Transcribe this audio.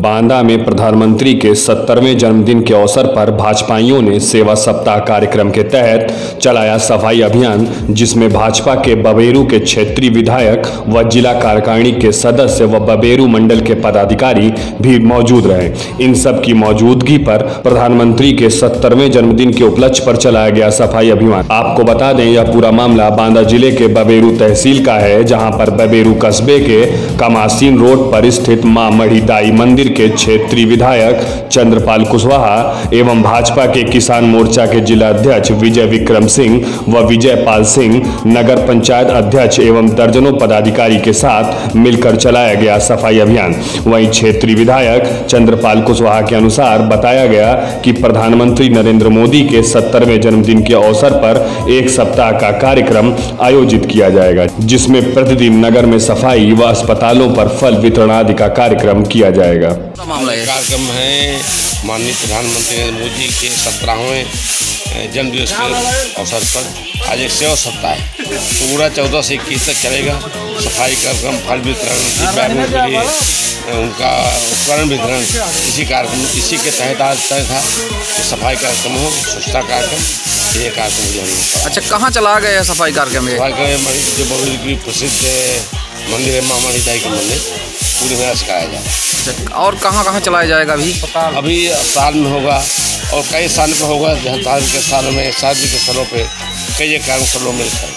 बांदा में प्रधानमंत्री के सत्तरवें जन्मदिन के अवसर पर भाजपाइयों ने सेवा सप्ताह कार्यक्रम के तहत चलाया सफ़ाई अभियान, जिसमें भाजपा के बबेरू के क्षेत्रीय विधायक व जिला कार्यकारिणी के सदस्य व बबेरू मंडल के पदाधिकारी भी मौजूद रहे। इन सब की मौजूदगी पर प्रधानमंत्री के सत्तरवें जन्मदिन के उपलक्ष्य पर चलाया गया सफ़ाई अभियान। आपको बता दें, यह पूरा मामला बांदा ज़िले के बबेरू तहसील का है, जहाँ पर बबेरू कस्बे के कमासीन रोड पर स्थित माँ मढ़ी दाई मंदिर के क्षेत्रीय विधायक चंद्रपाल कुशवाहा एवं भाजपा के किसान मोर्चा के जिला अध्यक्ष विजय विक्रम सिंह व विजय पाल सिंह नगर पंचायत अध्यक्ष एवं दर्जनों पदाधिकारी के साथ मिलकर चलाया गया सफ़ाई अभियान। वहीं क्षेत्रीय विधायक चंद्रपाल कुशवाहा के अनुसार बताया गया कि प्रधानमंत्री नरेंद्र मोदी के सत्तरवें जन्मदिन के अवसर पर एक सप्ताह का कार्यक्रम आयोजित किया जाएगा, जिसमें प्रतिदिन नगर में सफ़ाई व अस्पतालों पर फल वितरण आदि का कार्यक्रम किया जाएगा। मामला कार्यक्रम है माननीय प्रधानमंत्री नरेंद्र मोदी के सत्रहवें जन्मदिवस के अवसर पर। आज एक सेवा सप्ताह है पूरा चौदह से इक्कीस तक चलेगा। सफ़ाई कार्यक्रम फल वितरण के लिए उनका उपकरण वितरण इसी कार्यक्रम इसी के तहत आज तय था कि सफ़ाई कार्यक्रम हो स्वच्छता कार्यक्रम ये कार्यक्रम जो अच्छा कहाँ चला गया सफ़ाई कार्यक्रम सफ़ाई कार्यक्रम जो की प्रसिद्ध मंदिर है माँ मणि दाई का मंदिर। पूरी तरह सिखाया जाए। अच्छा और कहाँ कहाँ चलाया जाएगा अभी? अभी साल में होगा और कई साल में होगा जहाँ धार्मिक के सालों में शादी के स्थलों पर कई कार्यक्रम मिलकर